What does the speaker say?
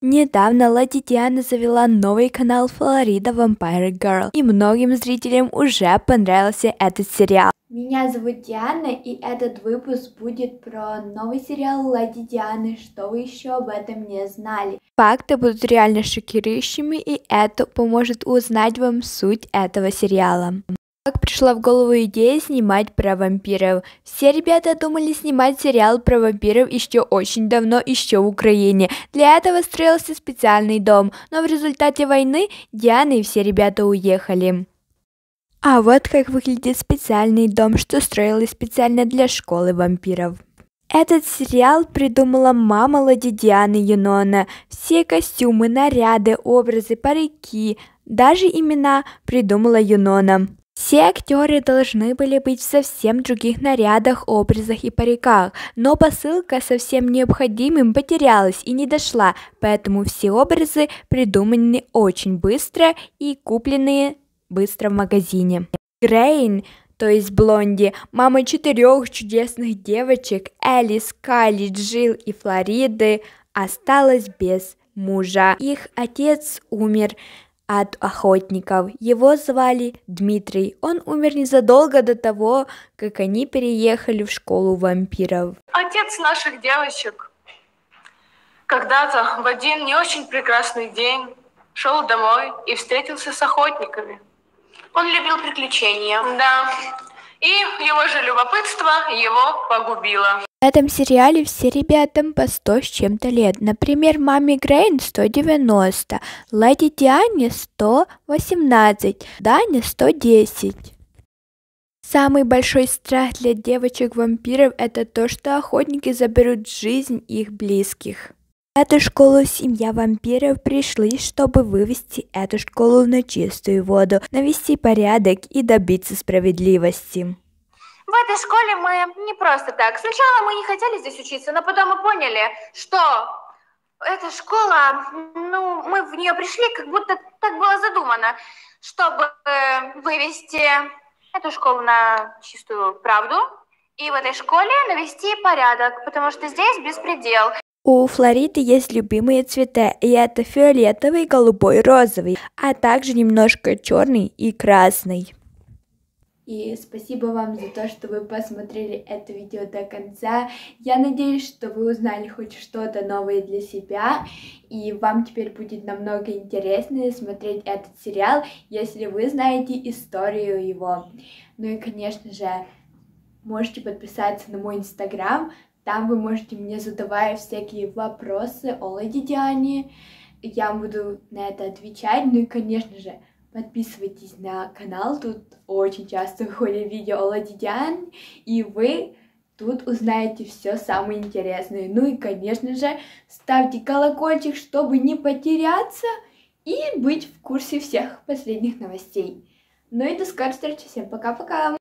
Недавно Леди Диана завела новый канал Флорида Vampire Girl, и многим зрителям уже понравился этот сериал. Меня зовут Диана, и этот выпуск будет про новый сериал Леди Дианы, что вы еще об этом не знали. Факты будут реально шокирующими, и это поможет узнать вам суть этого сериала. Как пришла в голову идея снимать про вампиров? Все ребята думали снимать сериал про вампиров еще очень давно, еще в Украине. Для этого строился специальный дом, но в результате войны Диана и все ребята уехали. А вот как выглядит специальный дом, что строилось специально для школы вампиров. Этот сериал придумала мама Лади Дианы Юнона. Все костюмы, наряды, образы, парики, даже имена придумала Юнона. Все актеры должны были быть в совсем других нарядах, образах и париках, но посылка со всем необходимым потерялась и не дошла, поэтому все образы придуманы очень быстро и куплены быстро в магазине. Грейн, то есть Блонди, мама четырех чудесных девочек, Элис, Кайли, Джилл и Флориды, осталась без мужа. Их отец умер, от охотников. Его звали Дмитрий. Он умер незадолго до того, как они переехали в школу вампиров. Отец наших девочек когда-то в один не очень прекрасный день шел домой и встретился с охотниками. Он любил приключения. Да. И его же любопытство его погубило. В этом сериале все ребятам по 100 с чем-то лет. Например, маме Грейн 190, Леди Диане 118, Дане 110. Самый большой страх для девочек-вампиров это то, что охотники заберут жизнь их близких. В эту школу семья вампиров пришли, чтобы вывести эту школу на чистую воду, навести порядок и добиться справедливости. Этой школе мы не просто так. Сначала мы не хотели здесь учиться, но потом мы поняли, что эта школа, ну, мы в нее пришли, как будто так было задумано, чтобы э, вывести эту школу на чистую правду и в этой школе навести порядок, потому что здесь беспредел. У Флориды есть любимые цвета, и это фиолетовый, голубой, розовый, а также немножко черный и красный. И спасибо вам за то, что вы посмотрели это видео до конца. Я надеюсь, что вы узнали хоть что-то новое для себя, и вам теперь будет намного интереснее смотреть этот сериал, если вы знаете историю его. Ну и, конечно же, можете подписаться на мой инстаграм, там вы можете мне задавать всякие вопросы о Леди Диане, я буду на это отвечать, ну и, конечно же, Подписывайтесь на канал, тут очень часто выходят видео о Лади Диан, и вы тут узнаете все самое интересное. Ну и, конечно же, ставьте колокольчик, чтобы не потеряться и быть в курсе всех последних новостей. Ну и до скорой встречи, всем пока-пока!